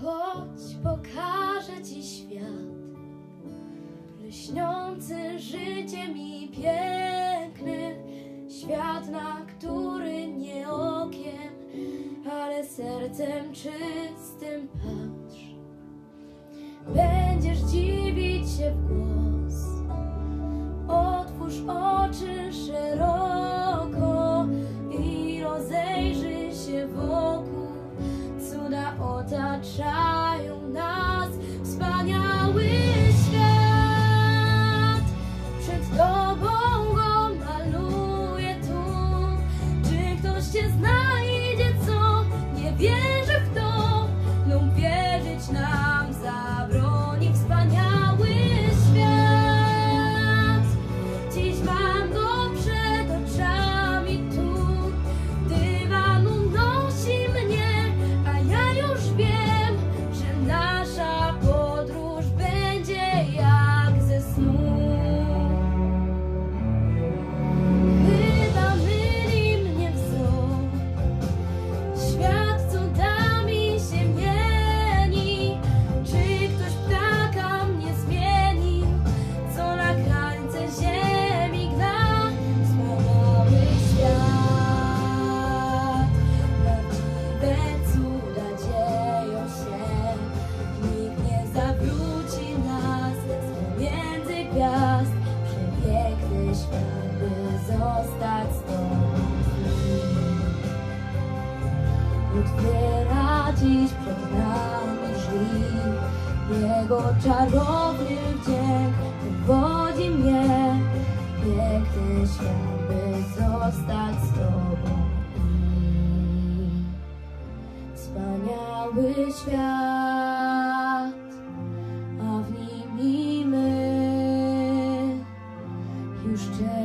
Chodź, pokażę ci świat, lśniący życiem i piękny. Świat, na który nie okiem, ale sercem czystym patrz. Będziesz dziwić a child now. Otwiera dziś przed nami drzwi. Jego czarowny wdzięk wywodzi mnie. Piękny świat, by zostać z Tobą I Wspaniały świat, a w nim i my. Już czekamy